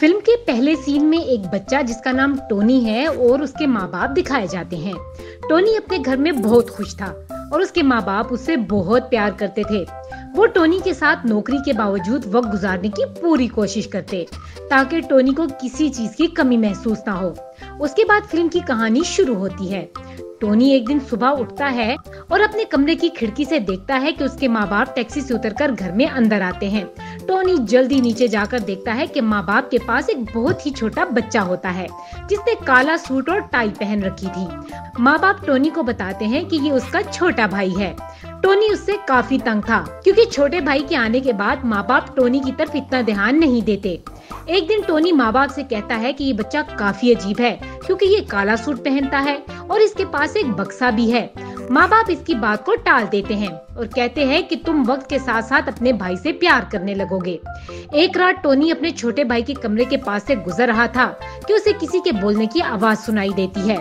Film के पहले scene में एक बच्चा जिसका नाम टोनी है और उसके माँ बाप दिखाए जाते हैं। टोनी अपने घर में बहुत खुश था और उसके माँ बाप उससे बहुत प्यार करते थे। वो टोनी के साथ नौकरी के बावजूद वक्त गुजारने की पूरी कोशिश करते, ताकि टोनी को किसी चीज़ की कमी महसूस ना हो। उसके बाद फ़िल्म की कहानी शुरू होती है। टोनी एक दिन सुबह उठता है और अपने कमरे की खिड़की से देखता है कि उसके माँ बाप टैक्सी से उतरकर घर में अंदर आते हैं। टोनी जल्दी नीचे जाकर देखता है कि माँ बाप के पास एक बहुत ही छोटा बच्चा होता है, जिसने काला सूट और टाई पहन रखी थी। माँ बाप टोनी को बताते हैं कि ये उसका छोटा भाई है। टोनी उससे काफ़ी तंग था, क्योंकि छोटे भाई के आने के बाद माँ बाप टोनी की तरफ़ इतना ध्यान नहीं देते। एक दिन टोनी माँ बाप से कहता है कि ये बच्चा काफ़ी अजीब है, क्योंकि ये काला सूट पहनता है और इसके पास एक बक्सा भी है। माँ बाप इसकी बात को टाल देते हैं और कहते हैं कि तुम वक्त के साथ साथ अपने भाई से प्यार करने लगोगे। एक रात टोनी अपने छोटे भाई के कमरे के पास से गुजर रहा था कि उसे किसी के बोलने की आवाज़ सुनाई देती है।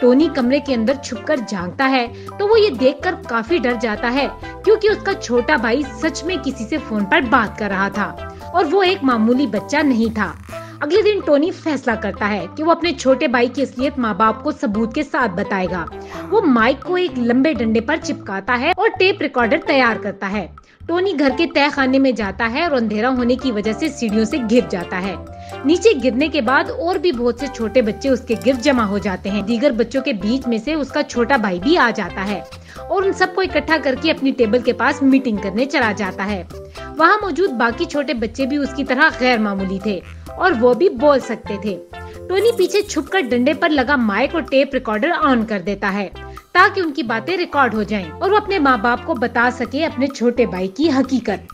टोनी कमरे के अंदर छुपकर झांकता है तो वो ये देखकर काफ़ी डर जाता है क्योंकि उसका छोटा भाई सच में किसी से फ़ोन पर बात कर रहा था और वो एक मामूली बच्चा नहीं था। अगले दिन टोनी फैसला करता है कि वो अपने छोटे भाई की असलियत माँ बाप को सबूत के साथ बताएगा। वो माइक को एक लंबे डंडे पर चिपकाता है और टेप रिकॉर्डर तैयार करता है। टोनी घर के तय खाने में जाता है और अंधेरा होने की वजह से सीढ़ियों से गिर जाता है। नीचे गिरने के बाद और भी बहुत से छोटे बच्चे उसके गिर जमा हो जाते हैं। दीगर बच्चों के बीच में से उसका छोटा भाई भी आ जाता है और उन सबको इकट्ठा करके अपनी टेबल के पास मीटिंग करने चला जाता है। वहाँ मौजूद बाकी छोटे बच्चे भी उसकी तरह गैर मामूली थे और वो भी बोल सकते थे। टोनी पीछे छुपकर डंडे पर लगा माइक और टेप रिकॉर्डर ऑन कर देता है, ताकि उनकी बातें रिकॉर्ड हो जाएँ और वो अपने माँ बाप को बता सके अपने छोटे भाई की हकीकत।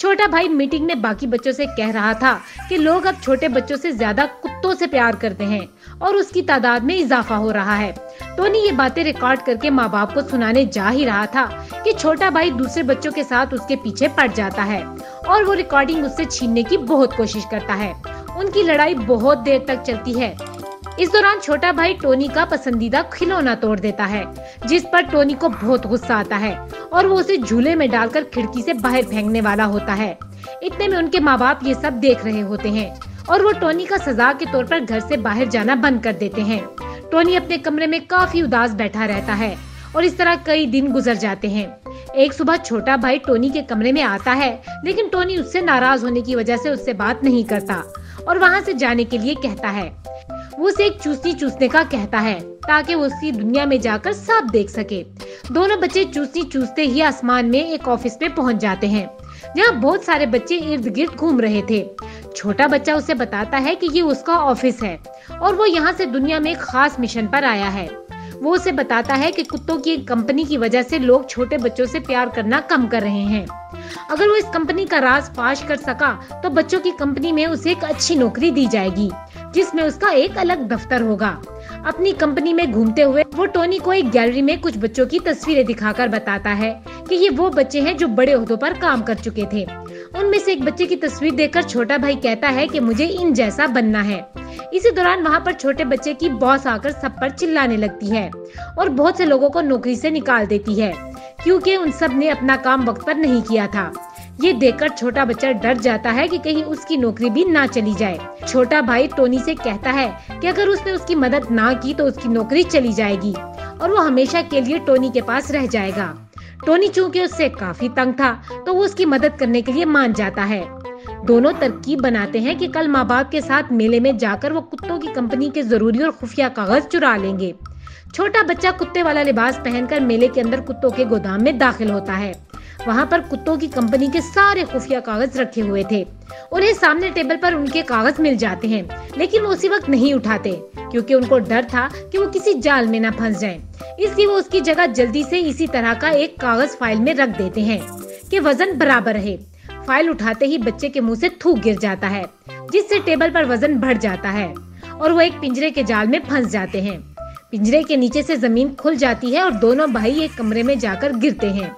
छोटा भाई मीटिंग में बाकी बच्चों से कह रहा था कि लोग अब छोटे बच्चों से ज़्यादा कुत्तों से प्यार करते हैं और उसकी तादाद में इजाफा हो रहा है। टोनी ये बातें रिकॉर्ड करके माँ बाप को सुनाने जा ही रहा था कि छोटा भाई दूसरे बच्चों के साथ उसके पीछे पड़ जाता है और वो रिकॉर्डिंग उससे छीनने की बहुत कोशिश करता है। उनकी लड़ाई बहुत देर तक चलती है। इस दौरान छोटा भाई टोनी का पसंदीदा खिलौना तोड़ देता है, जिस पर टोनी को बहुत गुस्सा आता है और वो उसे झूले में डालकर खिड़की से बाहर फेंकने वाला होता है। इतने में उनके माँ बाप ये सब देख रहे होते हैं और वो टोनी का सजा के तौर पर घर से बाहर जाना बंद कर देते हैं। टोनी अपने कमरे में काफ़ी उदास बैठा रहता है और इस तरह कई दिन गुजर जाते हैं। एक सुबह छोटा भाई टोनी के कमरे में आता है, लेकिन टोनी उससे नाराज़ होने की वजह से उससे बात नहीं करता। और वहाँ से जाने के लिए कहता है। वो उसे एक चूसनी चूसने का कहता है, ताकि वो उसकी दुनिया में जाकर साफ़ देख सके। दोनों बच्चे चूसनी चूसते ही आसमान में एक ऑफ़िस में पहुँच जाते हैं, जहाँ बहुत सारे बच्चे इर्द गिर्द घूम रहे थे। छोटा बच्चा उसे बताता है कि ये उसका ऑफ़िस है, और वो यहाँ से दुनिया में खास मिशन पर आया है। वो उसे बताता है कि कुत्तों की एक कंपनी की वजह से लोग छोटे बच्चों से प्यार करना कम कर रहे हैं। अगर वो इस कंपनी का राज फाश कर सका तो बच्चों की कंपनी में उसे एक अच्छी नौकरी दी जाएगी, जिसमें उसका एक अलग दफ्तर होगा। अपनी कंपनी में घूमते हुए वो टोनी को एक गैलरी में कुछ बच्चों की तस्वीरें दिखाकर बताता है कि ये वो बच्चे हैं जो बड़े उहदों पर काम कर चुके थे। उनमें से एक बच्चे की तस्वीर देखकर छोटा भाई कहता है कि मुझे इन जैसा बनना है। इसी दौरान वहाँ पर छोटे बच्चे की बॉस आकर सब पर चिल्लाने लगती है और बहुत से लोगों को नौकरी से निकाल देती है, क्योंकि उन सबने अपना काम वक्त पर नहीं किया था। ये देखकर छोटा बच्चा डर जाता है कि कहीं उसकी नौकरी भी ना चली जाए। छोटा भाई टोनी से कहता है कि अगर उसने उसकी मदद ना की तो उसकी नौकरी चली जाएगी और वो हमेशा के लिए टोनी के पास रह जाएगा। टोनी चूँकि उससे काफ़ी तंग था तो वो उसकी मदद करने के लिए मान जाता है। दोनों तरकीब बनाते हैं कि कल माँ बाप के साथ मेले में जाकर वो कुत्तों की कंपनी के ज़रूरी और खुफिया कागज़ चुरा लेंगे। छोटा बच्चा कुत्ते वाला लिबास पहनकर मेले के अंदर कुत्तों के गोदाम में दाखिल होता है। वहाँ पर कुत्तों की कंपनी के सारे खुफिया कागज़ रखे हुए थे। उन्हें सामने टेबल पर उनके कागज़ मिल जाते हैं, लेकिन वो उसी वक्त नहीं उठाते, क्योंकि उनको डर था कि वो किसी जाल में न फंस जाएँ। इसलिए वो उसकी जगह जल्दी से इसी तरह का एक कागज़ फ़ाइल में रख देते हैं, कि वज़न बराबर रहे। फ़ाइल उठाते ही बच्चे के मुँह से थूक गिर जाता है, जिससे टेबल पर वज़न बढ़ जाता है, और वो एक पिंजरे के जाल में फंस जाते हैं। पिंजरे के नीचे से ज़मीन खुल जाती है और दोनों भाई एक कमरे में जाकर गिरते हैं।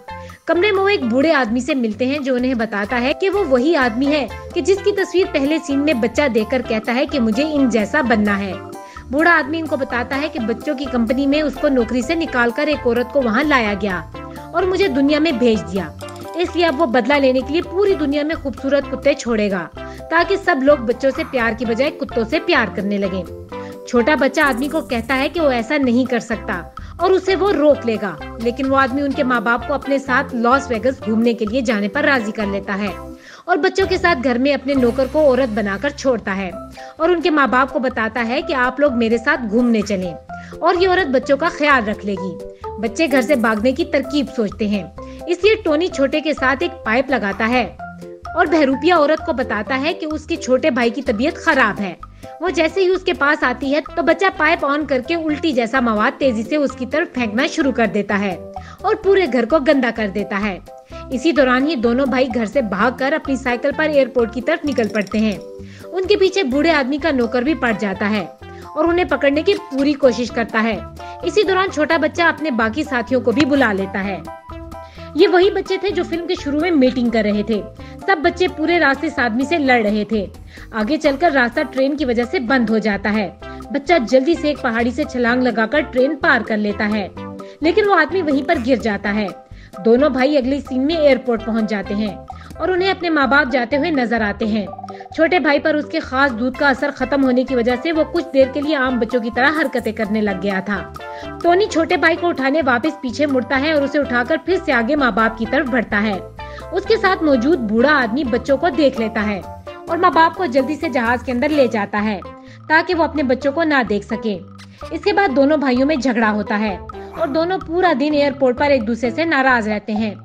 कमरे में वो एक बूढ़े आदमी से मिलते हैं जो उन्हें बताता है कि वो वही आदमी है कि जिसकी तस्वीर पहले सीन में बच्चा देखकर कहता है कि मुझे इन जैसा बनना है। बूढ़ा आदमी इनको बताता है कि बच्चों की कंपनी में उसको नौकरी से निकालकर एक औरत को वहाँ लाया गया और मुझे दुनिया में भेज दिया। इसलिए अब वो बदला लेने के लिए पूरी दुनिया में खूबसूरत कुत्ते छोड़ेगा, ताकि सब लोग बच्चों से प्यार की बजाय कुत्तों से प्यार करने लगे। छोटा बच्चा आदमी को कहता है कि वो ऐसा नहीं कर सकता। और उसे वो रोक लेगा। लेकिन वो आदमी उनके माँ बाप को अपने साथ लॉस वेगस घूमने के लिए जाने पर राज़ी कर लेता है और बच्चों के साथ घर में अपने नौकर को औरत बनाकर छोड़ता है और उनके माँ बाप को बताता है कि आप लोग मेरे साथ घूमने चलें और ये औरत बच्चों का ख्याल रख लेगी। बच्चे घर से भागने की तरकीब सोचते हैं। इसलिए टोनी छोटे के साथ एक पाइप लगाता है और बहरूपिया औरत को बताता है कि उसके छोटे भाई की तबीयत खराब है। वो जैसे ही उसके पास आती है तो बच्चा पाइप ऑन करके उल्टी जैसा मवाद तेज़ी से उसकी तरफ़ फेंकना शुरू कर देता है और पूरे घर को गंदा कर देता है। इसी दौरान ही दोनों भाई घर से भागकर अपनी साइकिल पर एयरपोर्ट की तरफ़ निकल पड़ते हैं। उनके पीछे बूढ़े आदमी का नौकर भी पड़ जाता है और उन्हें पकड़ने की पूरी कोशिश करता है। इसी दौरान छोटा बच्चा अपने बाकी साथियों को भी बुला लेता है। ये वही बच्चे थे जो फ़िल्म के शुरू में मीटिंग कर रहे थे। सब बच्चे पूरे रास्ते आदमी से लड़ रहे थे। आगे चलकर रास्ता ट्रेन की वजह से बंद हो जाता है। बच्चा जल्दी से एक पहाड़ी से छलांग लगाकर ट्रेन पार कर लेता है। लेकिन वो आदमी वहीं पर गिर जाता है। दोनों भाई अगले सीन में एयरपोर्ट पहुँच जाते हैं और उन्हें अपने माँ बाप जाते हुए नज़र आते हैं। छोटे भाई पर उसके खास दूध का असर खत्म होने की वजह से वो कुछ देर के लिए आम बच्चों की तरह हरकतें करने लग गया था। टोनी छोटे भाई को उठाने वापस पीछे मुड़ता है और उसे उठाकर फिर से आगे माँ बाप की तरफ़ बढ़ता है। उसके साथ मौजूद बूढ़ा आदमी बच्चों को देख लेता है और माँ बाप को जल्दी से जहाज़ के अंदर ले जाता है, ताकि वो अपने बच्चों को ना देख सके। इसके बाद दोनों भाइयों में झगड़ा होता है और दोनों पूरा दिन एयरपोर्ट पर एक दूसरे से नाराज़ रहते हैं।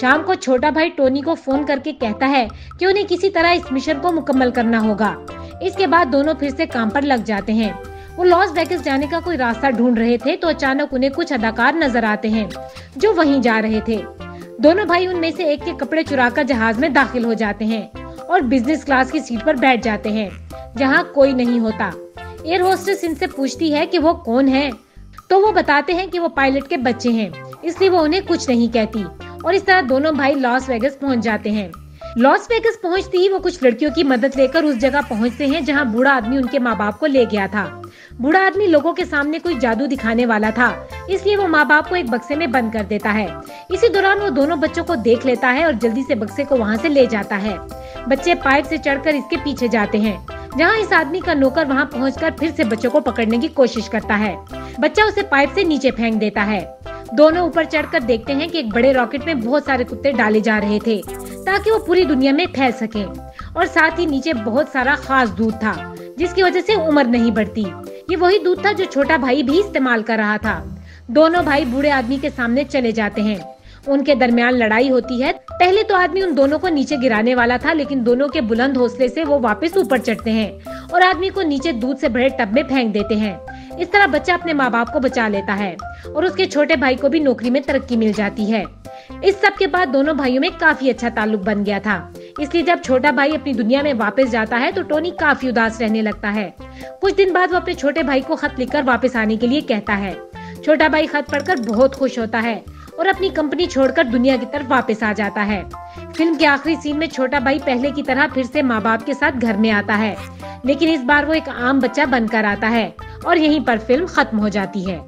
शाम को छोटा भाई टोनी को फ़ोन करके कहता है कि उन्हें किसी तरह इस मिशन को मुकम्मल करना होगा। इसके बाद दोनों फिर से काम पर लग जाते हैं। वो लॉस वेगस जाने का कोई रास्ता ढूंढ रहे थे तो अचानक उन्हें कुछ अदाकार नज़र आते हैं, जो वहीं जा रहे थे। दोनों भाई उनमें से एक के कपड़े चुराकर जहाज़ में दाखिल हो जाते हैं और बिज़नेस क्लास की सीट पर बैठ जाते हैं, जहाँ कोई नहीं होता। एयर होस्टेस इनसे पूछती है कि वो कौन है? तो वो बताते हैं कि वो पायलट के बच्चे हैं, इसलिए वो उन्हें कुछ नहीं कहती और इस तरह दोनों भाई लॉस वेगस पहुँच जाते हैं। लॉस वेगस पहुँचते ही वो कुछ लड़कियों की मदद लेकर उस जगह पहुँचते हैं, जहाँ बूढ़ा आदमी उनके माँ बाप को ले गया था। बूढ़ा आदमी लोगों के सामने कोई जादू दिखाने वाला था, इसलिए वो माँ बाप को एक बक्से में बंद कर देता है। इसी दौरान वो दोनों बच्चों को देख लेता है और जल्दी से बक्से को वहाँ से ले जाता है। बच्चे पाइप से चढ़कर इसके पीछे जाते हैं, जहाँ इस आदमी का नौकर वहाँ पहुँच फिर से बच्चों को पकड़ने की कोशिश करता है। बच्चा उसे पाइप से नीचे फेंक देता है। दोनों ऊपर चढ़कर देखते हैं कि एक बड़े रॉकेट में बहुत सारे कुत्ते डाले जा रहे थे, ताकि वो पूरी दुनिया में फैल सके। और साथ ही नीचे बहुत सारा खास दूध था, जिसकी वजह से उम्र नहीं बढ़ती। ये वही दूध था जो छोटा भाई भी इस्तेमाल कर रहा था। दोनों भाई बूढ़े आदमी के सामने चले जाते हैं। उनके दरमियान लड़ाई होती है। पहले तो आदमी उन दोनों को नीचे गिराने वाला था, लेकिन दोनों के बुलंद हौसले से वो वापस ऊपर चढ़ते हैं और आदमी को नीचे दूध से भरे टब में फेंक देते हैं। इस तरह बच्चा अपने माँ बाप को बचा लेता है और उसके छोटे भाई को भी नौकरी में तरक्की मिल जाती है। इस सब के बाद दोनों भाइयों में काफ़ी अच्छा ताल्लुक बन गया था। इसलिए जब छोटा भाई अपनी दुनिया में वापस जाता है तो टोनी काफ़ी उदास रहने लगता है। कुछ दिन बाद वो अपने छोटे भाई को खत लिखकर वापस आने के लिए कहता है। छोटा भाई खत पढ़कर बहुत खुश होता है और अपनी कंपनी छोड़कर दुनिया की तरफ़ वापस आ जाता है। फ़िल्म के आखिरी सीन में छोटा भाई पहले की तरह फिर से माँ बाप के साथ घर में आता है, लेकिन इस बार वो एक आम बच्चा बनकर आता है और यहीं पर फ़िल्म खत्म हो जाती है।